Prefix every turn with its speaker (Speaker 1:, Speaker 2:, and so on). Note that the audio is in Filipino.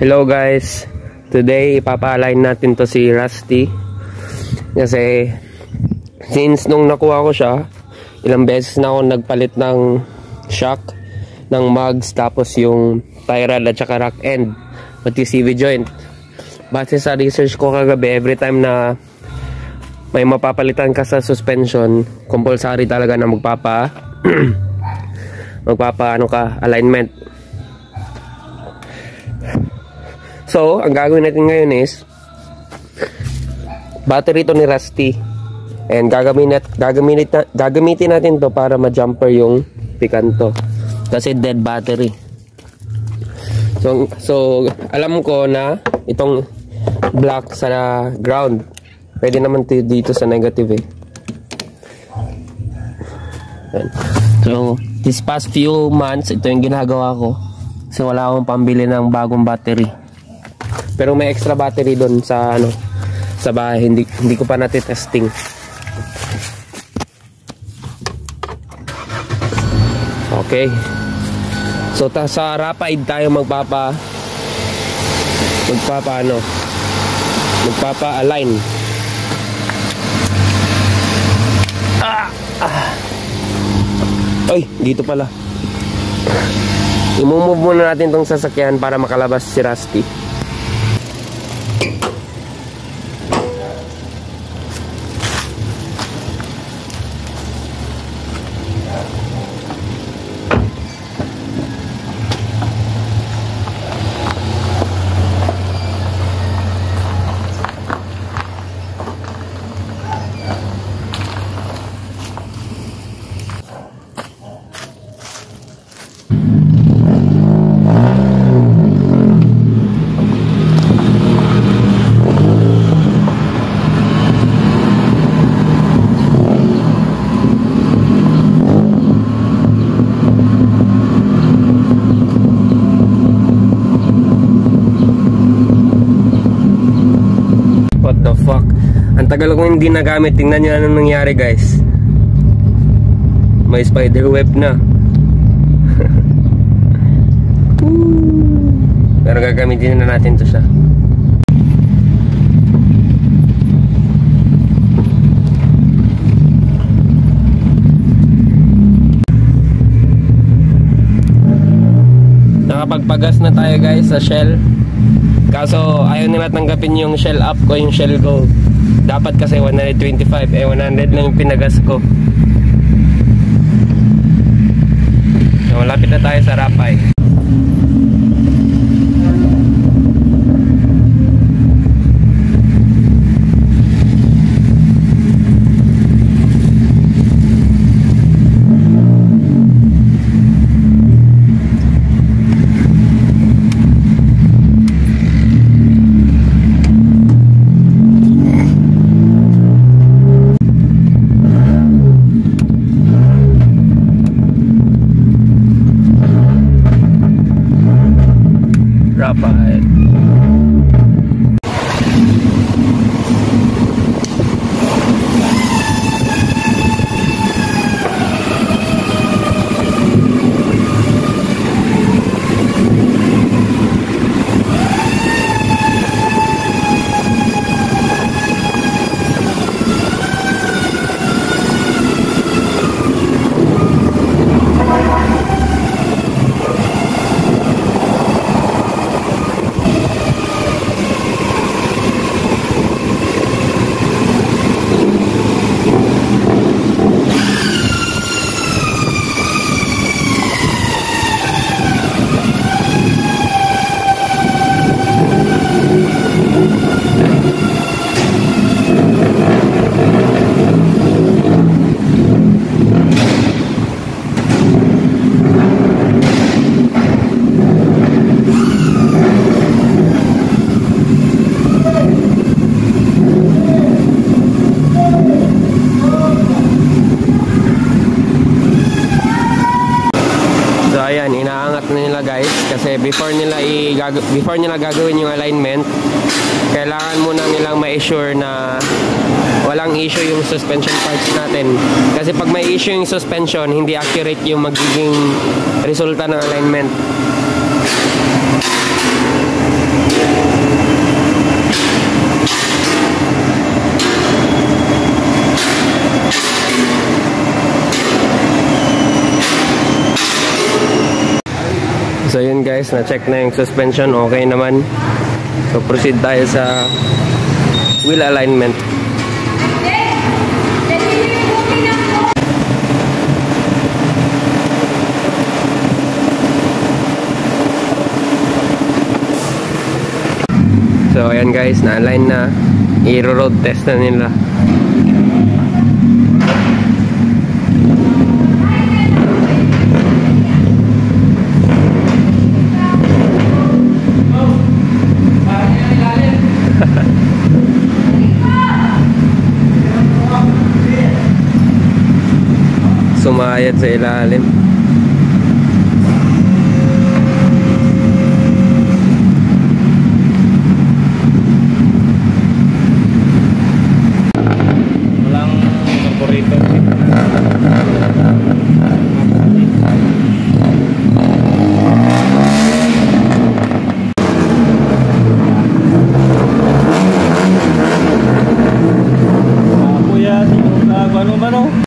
Speaker 1: Hello guys. Today ipapa-align natin to si Rusty. Kasi since nung nakuha ko siya, ilang beses na ako nagpalit ng shock ng mugs tapos yung rod at saka rack end pati CV joint. Base sa research ko kagabi, every time na may mapapalitan ka sa suspension, compulsory talaga na magpapa magpapa ano ka alignment So, ang gagawin natin ngayon is battery to ni Rusty. And gagamitin, nat gagamitin, gagamitin natin to para ma-jumper yung pikanto. Kasi dead battery. So, so alam ko na itong black sa ground. Pwede naman dito sa negative eh. So, this past few months, ito yung ginagawa ko. Kasi wala akong pambili ng bagong battery. Pero may extra battery doon sa ano sa bahay. Hindi, hindi ko pa natitesting. Okay. So ta sa rapide tayo magpapa magpapa ano magpapa align. Ah. Ay, dito pala. I-move muna natin tong sasakyan para makalabas si Rusty. Tagal ko hindi nagamit. Tingnan nyo anong nangyari guys. May spider web na. Pero gagamitin na natin to siya. Nakapagpagas na tayo guys sa shell. Kaso ayaw nila tanggapin yung shell up ko, yung shell go dapat kasi 125 eh 100 lang yung pinagas ko. Malapit na tayo sa Rapay before nila i before nila gagawin yung alignment kailangan muna nilang ma-assure na walang issue yung suspension parts natin. Kasi pag may issue yung suspension hindi accurate yung magiging resulta ng alignment So yun guys, na-check na yung suspension, okay naman. So proceed tayo sa wheel alignment. So ayan guys, na-align na. I-road test na nila. Sumayad sa ilalim.